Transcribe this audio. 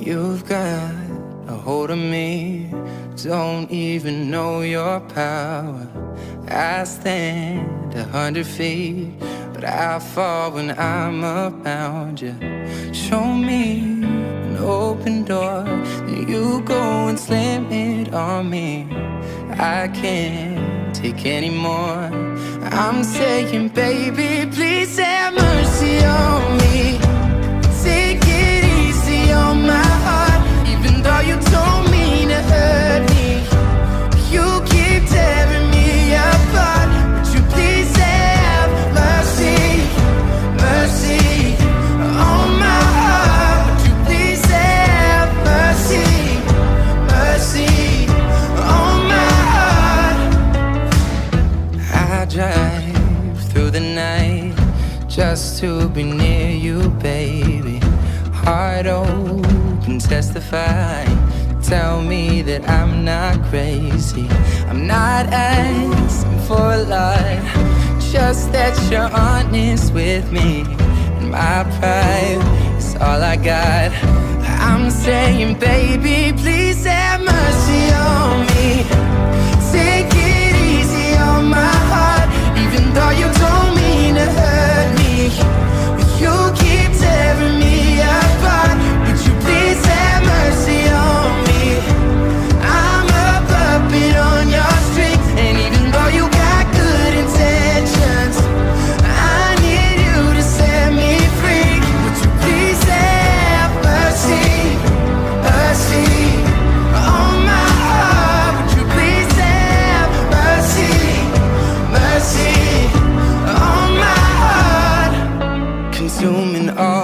You've got a hold of me, don't even know your power. I stand a hundred feet, but I fall when I'm around you. Show me open door, then you go and slam it on me. I can't take anymore. I'm saying, baby, please just to be near you, baby. Heart open, testify. Tell me that I'm not crazy. I'm not asking for a lot, just that you're honest with me. And my pride is all I got. I'm saying, baby, please